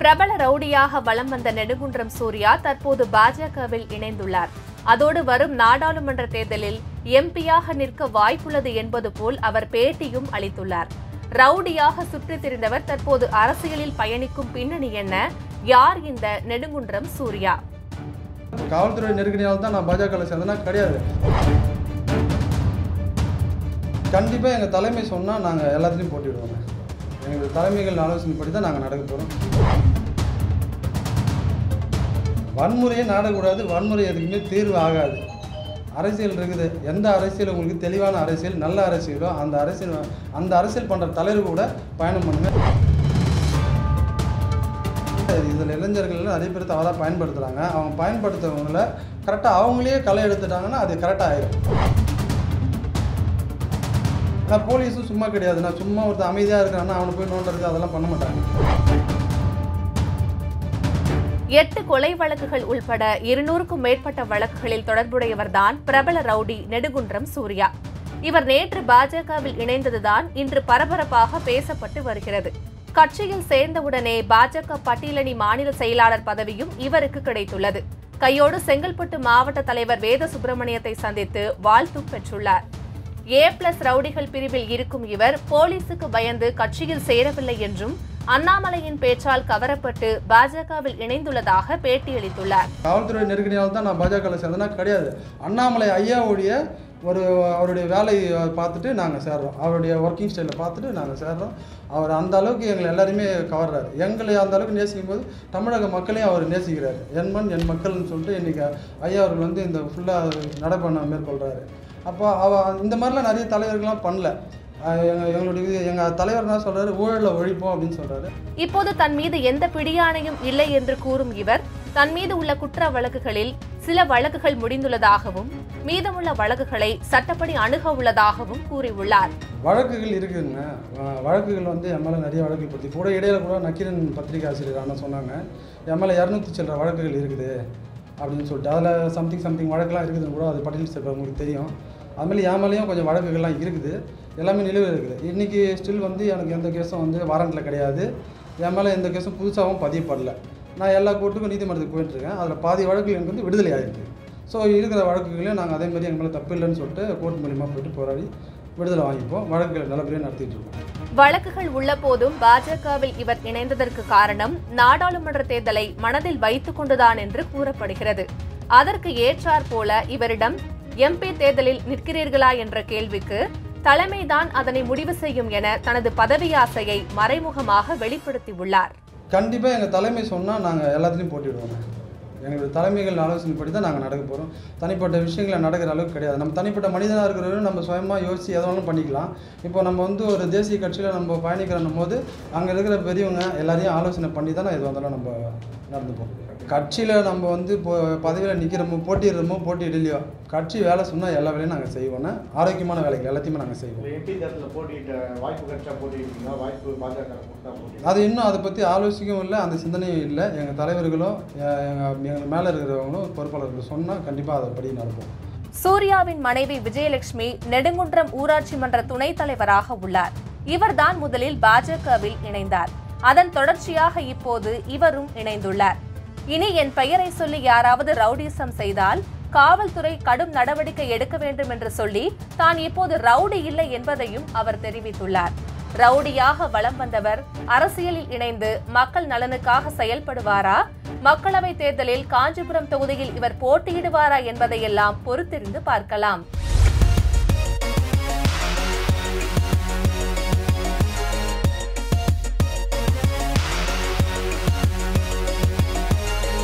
பிரபல ரவுடியாக வலம் வந்த நெடுங்குன்றம் சூர்யா தற்போது பாஜகவில் இணைந்துள்ளார். அதோடு வரும் நாடாளுமன்ற தேர்தலில் எம்பியாக நிற்க வாய்ப்புள்ளது என்பது போல் அவர் பேட்டியும் அளித்துள்ளார். ரவுடியாக சுற்றித் திரிந்தவர் தற்போது அரசியலில் பயணிக்கும் பின்னணி என்ன? யார் இந்த நெடுங்குன்றம் சூர்யா? காவல்துறை நெருக்கடியால் தான் நான் பாஜகவில் சேர்ந்தேன்னா கிடையாது. கண்டிப்பாக எங்கள் தலைமை சொன்னால் நாங்கள் எல்லாத்துலேயும் போட்டிடுவோங்க எங்களோட தலைமைகள் ஆலோசனைப்படி தான் நாங்கள் நடக்க போகிறோம் வன்முறையே நாடக்கூடாது வன்முறை எதுக்குமே தீர்வு ஆகாது. அரசியல் இருக்குது. எந்த அரசியல் உங்களுக்கு தெளிவான அரசியல் நல்ல அரசியலோ அந்த அரசியல் அந்த அரசியல் பண்ணுற தலைவர் கூட பயணம் பண்ணுங்க. இதில் இளைஞர்கள் நிறைய பேர் தவறாக பயன்படுத்துகிறாங்க அவங்க பயன்படுத்துறவங்கள கரெக்டாக அவங்களே களை எடுத்துட்டாங்கன்னா அது கரெக்டாக ஆயிடும் ஆனால் போலீஸும் சும்மா கிடையாது. நான் சும்மா ஒருத்தர் அமைதியாக இருக்கிறான்னா அவனை போய் நோண்டுறது அதெல்லாம் பண்ண மாட்டாங்க. எட்டு கொலை வழக்குகள் உள்பட இருநூறுக்கும் மேற்பட்ட வழக்குகளில் தொடர்புடையவர்தான் பிரபல ரவுடி நெடுகுன்றம் சூர்யா. இவர் நேற்று பாஜகவில் இணைந்ததுதான் இன்று பரபரப்பாக பேசப்பட்டு வருகிறது. கட்சியில் சேர்ந்தவுடனே பாஜக பட்டியலணி மாநில செயலாளர் பதவியும் இவருக்கு கிடைத்துள்ளது. கையோடு செங்கல்பட்டு மாவட்ட தலைவர் வேத சுப்பிரமணியத்தை சந்தித்து வாழ்த்தும் பெற்றுள்ளார். ஏ பிளஸ் ரவுடிகள் பிரிவில் இருக்கும் இவர் போலீசுக்கு பயந்து கட்சியில் சேரவில்லை என்றும் அண்ணாமலையின் பேச்சால் கவரப்பட்டு பாஜகவில் இணைந்துள்ளதாக பேட்டியளித்துள்ளார். காவல்துறை நெருக்கடியால் தான் நான் பாஜகவில் சேர்ந்தனா கிடையாது. அண்ணாமலை ஐயாவுடைய ஒரு அவருடைய வேலையை பார்த்துட்டு நாங்கள் சேர்றோம். அவருடைய ஒர்க்கிங் ஸ்டைலை பார்த்துட்டு நாங்கள் சேர்றோம். அவர் அந்த அளவுக்கு எங்களை எல்லாருமே கவர்றாரு. எங்களை அந்த அளவுக்கு நேசிக்கும் போது தமிழக மக்களையும் அவர் நேசிக்கிறார். என் மண் என் மக்கள்னு சொல்லிட்டு இன்றைக்கி ஐயா அவர்கள் வந்து இந்த ஃபுல்லாக நடைபயணம் மேற்கொள்கிறாரு அப்போ அவ இந்த மாதிரிலாம் நிறைய தலைவர்கள்லாம் பண்ணல. எங்க எங்களுடைய இது எங்கள் தலைவர் என்ன சொல்கிறாரு ஊழலை ஒழிப்போம் அப்படின்னு சொல்கிறாரு இப்போது தன் மீது எந்த பிடியாணையும் இல்லை என்று கூறும் இவர் தன் மீது உள்ள குற்ற வழக்குகளில் சில வழக்குகள் முடிந்துள்ளதாகவும் மீதமுள்ள வழக்குகளை சட்டப்படி அணுக உள்ளதாகவும் கூறியுள்ளார். வழக்குகள் இருக்குதுங்க வ- வழக்குகள் வந்து மேலே நிறைய வழக்குகள் பற்றி கூட இடையில கூட நக்கீரன் பத்திரிகை ஆசிரியர் அண்ணா சொன்னாங்க மேலே இரநூத்தி சில்லற வழக்குகள் இருக்குது அப்படின்னு சொல்லிட்டு. அதில் சம்திங் சம்திங் வழக்கெல்லாம் இருக்குதுன்னு கூட அது பட்டியல் உங்களுக்கு தெரியும். அதுமாதிரி என் மேலேயும் கொஞ்சம் வழக்குகள்லாம் இருக்குது. எல்லாமே நிலுவையில் இருக்குது. இன்றைக்கி ஸ்டில் வந்து எனக்கு எந்த கேஸும் வந்து வாரண்டில் கிடையாது. என் மேலே எந்த கேஸும் புதுசாகவும் பதியப்படல. நான் எல்லா கோர்ட்டுக்கும் நீதிமன்றத்துக்கு போயிட்டுருக்கேன். அதில் பாதி வழக்குகள் எனக்கு வந்து விடுதலை ஆகிருக்கு ஸோ இருக்கிற வழக்குகளையும் நாங்கள் அதே மாதிரி எங்கள் மேலே தப்பு இல்லைன்னு சொல்லிட்டு கோர்ட் மூலிமா போயிட்டு போராடி விடுதலை வாங்கிப்போம். வழக்குகளை நல்லபடியாக நடத்திட்டு இருக்கோம். வழக்குகள் உள்ள போதும் பாஜகவில் இவர் இணைந்ததற்கு காரணம் நாடாளுமன்ற தேர்தலை மனதில் வைத்துக் கொண்டுதான் என்று கூறப்படுகிறது. அதற்கு ஏற்றாற் போல இவரிடம் எம்பி தேர்தலில் நிற்கிறீர்களா என்ற கேள்விக்கு தலைமைதான் அதனை முடிவு செய்யும் என தனது பதவி ஆசையை மறைமுகமாக வெளிப்படுத்தியுள்ளார். கண்டிப்பாக எங்கள் தலைமை சொன்னால் நாங்கள் எல்லாத்துலேயும் போட்டிடுவோம் எங்களுடைய தலைமைகள் ஆலோசனைப்படி தான் நாங்கள் நடக்க போகிறோம் தனிப்பட்ட விஷயங்களை நடக்கிற அளவுக்கு கிடையாது. நம்ம தனிப்பட்ட மனிதனாக இருக்கிறவரும் நம்ம சுயமாக யோசித்து எதனாலும் பண்ணிக்கலாம். இப்போ நம்ம வந்து ஒரு தேசிய கட்சியில் நம்ம பயணிக்கிறோம் போது அங்கே இருக்கிற பெரியவங்க எல்லாரையும் ஆலோசனை பண்ணி தான் எது வந்தாலும் நம்ம நடந்து போகிறோம் கட்சியில் நம்ம வந்து இப்போ பதவியில் நிற்கிறோமோ போட்டிடுறோமோ போட்டியிடலையோ கட்சி வேலை சொன்னால் எல்லா வேலையும் நாங்கள் செய்வோம். ஆரோக்கியமான வேலைகள் எல்லாத்தையுமே நாங்கள் செய்வோம். அது இன்னும் அதை பற்றி ஆலோசிக்கவும் இல்லை அந்த சிந்தனையும் இல்லை. எங்கள் தலைவர்களோ எங்கள் எங்கள் மேலே இருக்கிறவங்களும் பொறுப்பாளர்கள் சொன்னால் கண்டிப்பாக அதை படி நடப்போம் சூர்யாவின் மனைவி விஜயலட்சுமி நெடுங்குன்றம் ஊராட்சி மன்ற துணைத் தலைவராக உள்ளார். இவர்தான் முதலில் பாஜகவில் இணைந்தார். அதன் தொடர்ச்சியாக இப்போது இவரும் இணைந்துள்ளார். இனி என் பெயரை சொல்லி யாராவது ரவுடிசம் செய்தால் காவல்துறை கடும் நடவடிக்கை எடுக்க வேண்டும் என்று சொல்லி தான் இப்போது ரவுடி இல்லை என்பதையும் அவர் தெரிவித்துள்ளார். ரவுடியாக வலம் வந்தவர் அரசியலில் இணைந்து மக்கள் நலனுக்காக செயல்படுவாரா? மக்களவை தேர்தலில் காஞ்சிபுரம் தொகுதியில் இவர் போட்டியிடுவாரா என்பதையெல்லாம் பொறுத்திருந்து பார்க்கலாம்.